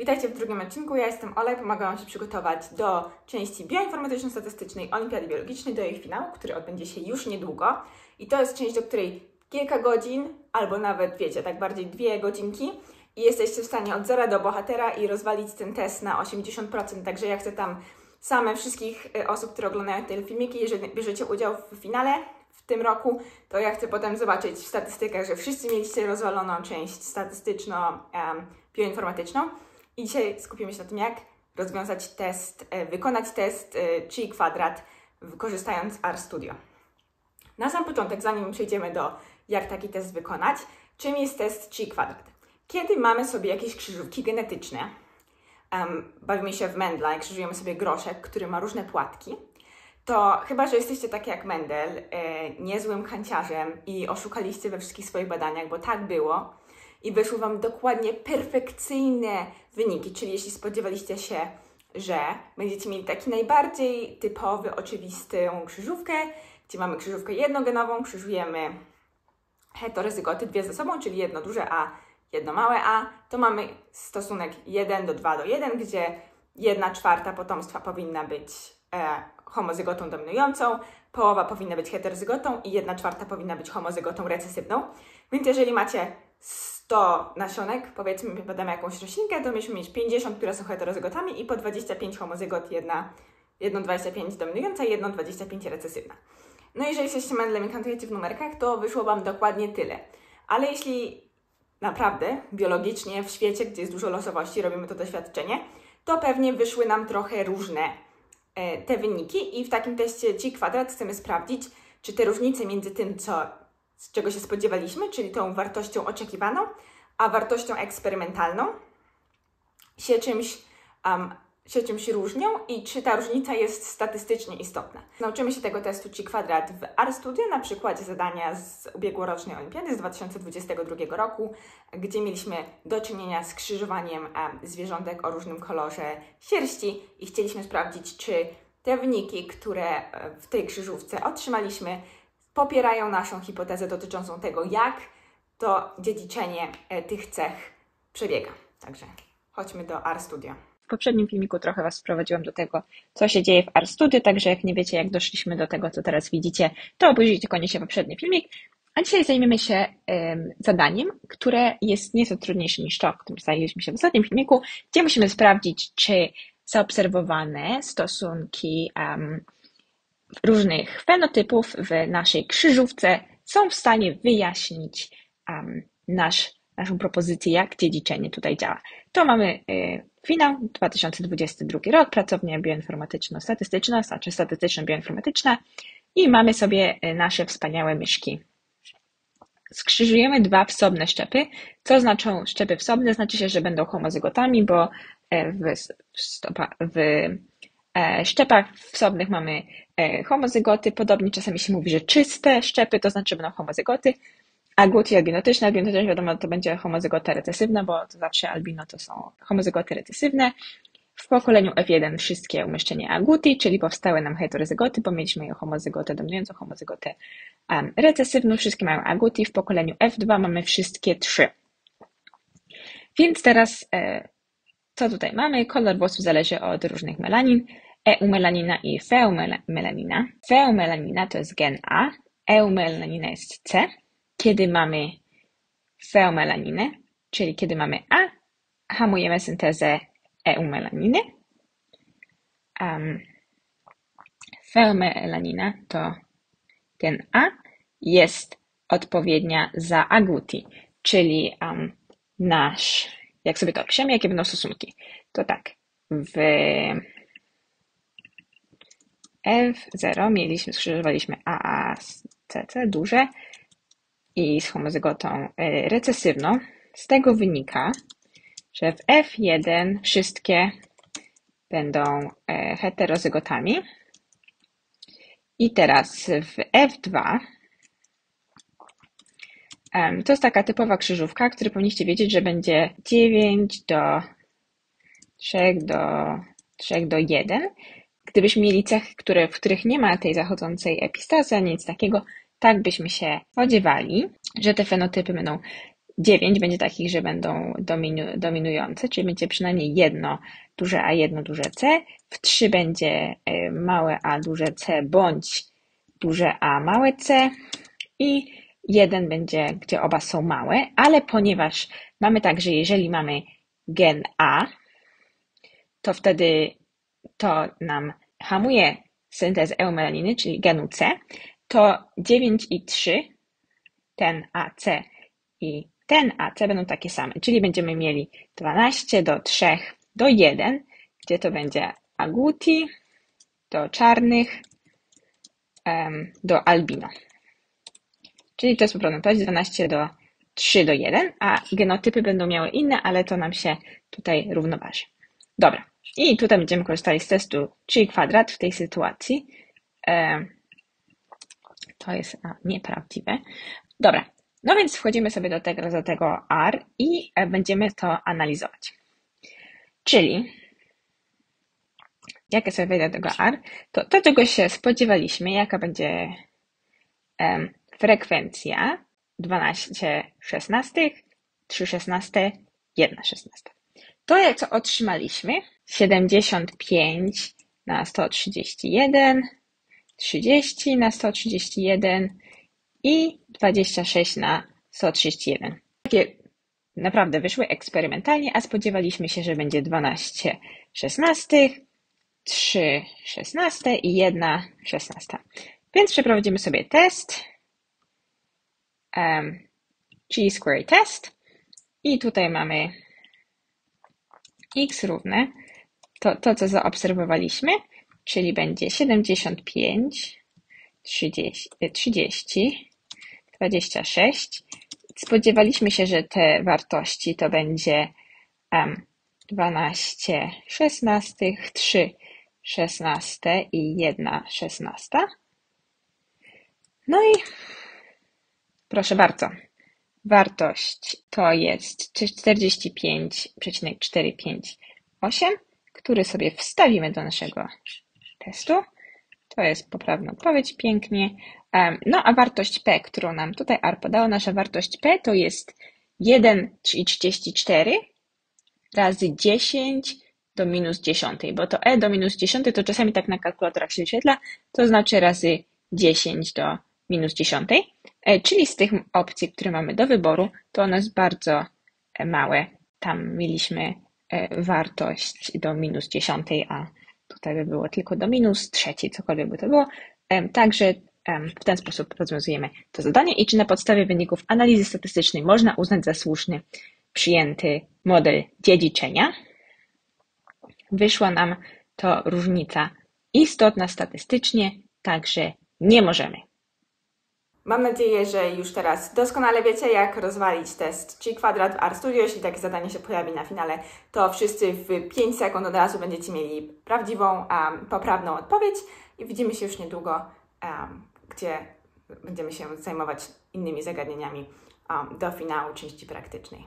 Witajcie w drugim odcinku. Ja jestem Ola i pomagam się przygotować do części bioinformatyczno-statystycznej Olimpiady Biologicznej, do jej finału, który odbędzie się już niedługo. I to jest część, do której kilka godzin, albo nawet, wiecie, tak bardziej dwie godzinki i jesteście w stanie od zera do bohatera i rozwalić ten test na 80%. Także ja chcę tam same wszystkich y, osób, które oglądają te filmiki, jeżeli bierzecie udział w finale w tym roku, to ja chcę potem zobaczyć w statystykach, że wszyscy mieliście rozwaloną część statystyczno-bioinformatyczną. I dzisiaj skupimy się na tym, jak rozwiązać test, e, wykonać test e, chi kwadrat korzystając RStudio. Na sam początek, zanim przejdziemy do jak taki test wykonać, czym jest test chi kwadrat? Kiedy mamy sobie jakieś krzyżówki genetyczne, um, bawimy się w Mendla i krzyżujemy sobie groszek, który ma różne płatki, to chyba, że jesteście takie jak Mendel, e, niezłym kanciarzem i oszukaliście we wszystkich swoich badaniach, bo tak było, i wyszły Wam dokładnie perfekcyjne wyniki. Czyli jeśli spodziewaliście się, że będziecie mieli taki najbardziej typowy, oczywistą krzyżówkę, gdzie mamy krzyżówkę jednogenową, krzyżujemy heterozygoty dwie ze sobą, czyli jedno duże A, jedno małe A, to mamy stosunek 1 do 2 do 1, gdzie 1 czwarta potomstwa powinna być e, homozygotą dominującą, połowa powinna być heterozygotą i 1 czwarta powinna być homozygotą recesywną. Więc jeżeli macie 100 nasionek, powiedzmy, badamy jakąś roślinkę, to mieliśmy mieć 50, które są heterozygotami i po 25 homozygot, jedna, jedną 25 dominująca i jedną 25 recesywna. No jeżeli jesteście mędlem i kantujecie w numerkach, to wyszło Wam dokładnie tyle. Ale jeśli naprawdę biologicznie w świecie, gdzie jest dużo losowości, robimy to doświadczenie, to pewnie wyszły nam trochę różne e, te wyniki i w takim teście Ci kwadrat chcemy sprawdzić, czy te różnice między tym, co z czego się spodziewaliśmy, czyli tą wartością oczekiwaną, a wartością eksperymentalną się czymś, um, się czymś różnią i czy ta różnica jest statystycznie istotna. Nauczymy się tego testu Chi kwadrat w RStudio na przykładzie zadania z ubiegłorocznej olimpiady z 2022 roku, gdzie mieliśmy do czynienia z krzyżowaniem um, zwierzątek o różnym kolorze sierści i chcieliśmy sprawdzić, czy te wyniki, które w tej krzyżówce otrzymaliśmy, popierają naszą hipotezę dotyczącą tego, jak to dziedziczenie e, tych cech przebiega. Także chodźmy do RStudio. W poprzednim filmiku trochę Was wprowadziłam do tego, co się dzieje w RStudio, także jak nie wiecie, jak doszliśmy do tego, co teraz widzicie, to obejrzyjcie koniecznie poprzedni filmik. A dzisiaj zajmiemy się um, zadaniem, które jest nieco trudniejsze niż to, którym zajęliśmy się w ostatnim filmiku, gdzie musimy sprawdzić, czy zaobserwowane stosunki um, różnych fenotypów w naszej krzyżówce są w stanie wyjaśnić um, nasz, naszą propozycję, jak dziedziczenie tutaj działa. To mamy y, finał 2022 rok, pracownia bioinformatyczno-statystyczna, znaczy statystyczno-bioinformatyczna i mamy sobie y, nasze wspaniałe myszki. Skrzyżujemy dwa wsobne szczepy. Co znaczą szczepy wsobne? Znaczy się, że będą homozygotami, bo e, w, stopa, w szczepach wsobnych mamy e, homozygoty, podobnie czasami się mówi, że czyste szczepy, to znaczy, będą homozygoty, a głuti albinotyczne, albinotyczne wiadomo, to będzie homozygota recesywna, bo to zawsze albino to są homozygoty recesywne. W pokoleniu F1 wszystkie umieszczenie aguti, czyli powstały nam heterozygoty, bo mieliśmy homozygotę dominującą, homozygotę um, recesywną, wszystkie mają aguti. W pokoleniu F2 mamy wszystkie trzy. Więc teraz e, co tutaj mamy? Kolor włosów zależy od różnych melanin. Eumelanina i feumelanina. Feumelanina to jest gen A, eumelanina jest C. Kiedy mamy feumelaninę, czyli kiedy mamy A, hamujemy syntezę eumelaniny. Um, feumelanina to gen A jest odpowiednia za aguti, czyli um, nasz jak sobie to piszemy, jakie będą stosunki. To tak, w F0 mieliśmy, skrzyżowaliśmy AA z CC duże i z homozygotą e, recesywną. Z tego wynika, że w F1 wszystkie będą e, heterozygotami. I teraz w F2 to jest taka typowa krzyżówka, która powinniście wiedzieć, że będzie 9 do 3 do 3 do 1. Gdybyśmy mieli cechy, które, w których nie ma tej zachodzącej epistazy, nic takiego, tak byśmy się spodziewali, że te fenotypy będą 9 będzie takich, że będą dominu, dominujące, czyli będzie przynajmniej jedno duże A, jedno duże C. W 3 będzie małe A, duże C, bądź duże A, małe C. I jeden będzie, gdzie oba są małe, ale ponieważ mamy tak, że jeżeli mamy gen A, to wtedy to nam hamuje syntezę eumelaniny, czyli genu C, to 9 i 3, ten AC i ten AC będą takie same, czyli będziemy mieli 12 do 3 do 1, gdzie to będzie aguti do czarnych do albino. Czyli to jest poprawność 12 do 3 do 1, a genotypy będą miały inne, ale to nam się tutaj równoważy. Dobra, i tutaj będziemy korzystali z testu 3 kwadrat w tej sytuacji. E, to jest nieprawdziwe. Dobra, no więc wchodzimy sobie do tego, do tego R i e, będziemy to analizować. Czyli, jakie sobie wejdę do tego R, to to, czego się spodziewaliśmy, jaka będzie frekwencja 12 szesnastych, 3 szesnaste, 1 szesnasta. To, co otrzymaliśmy, 75 na 131, 30 na 131 i 26 na 131. Takie naprawdę wyszły eksperymentalnie, a spodziewaliśmy się, że będzie 12 szesnastych, 3 szesnaste i 1 szesnasta. Więc przeprowadzimy sobie test, um, G-square test i tutaj mamy x równe to, to, co zaobserwowaliśmy, czyli będzie 75, 30, 30 26. Spodziewaliśmy się, że te wartości to będzie um, 12 16, 3 16 i 1 16. No i proszę bardzo, wartość to jest 45,458 który sobie wstawimy do naszego testu. To jest poprawna odpowiedź, pięknie. No a wartość P, którą nam tutaj R podała, nasza wartość P to jest 1,34 razy 10 do minus 10, bo to E do minus 10 to czasami tak na kalkulatorach się wyświetla, to znaczy razy 10 do minus 10, e, czyli z tych opcji, które mamy do wyboru, to one jest bardzo e, małe. Tam mieliśmy E, wartość do minus dziesiątej, a tutaj by było tylko do minus trzeciej, cokolwiek by to było. Także w ten sposób rozwiązujemy to zadanie i czy na podstawie wyników analizy statystycznej można uznać za słuszny przyjęty model dziedziczenia. Wyszła nam to różnica istotna statystycznie, także nie możemy. Mam nadzieję, że już teraz doskonale wiecie, jak rozwalić test 3 kwadrat w RStudio. Jeśli takie zadanie się pojawi na finale, to wszyscy w 5 sekund od razu będziecie mieli prawdziwą, um, poprawną odpowiedź i widzimy się już niedługo, um, gdzie będziemy się zajmować innymi zagadnieniami um, do finału części praktycznej.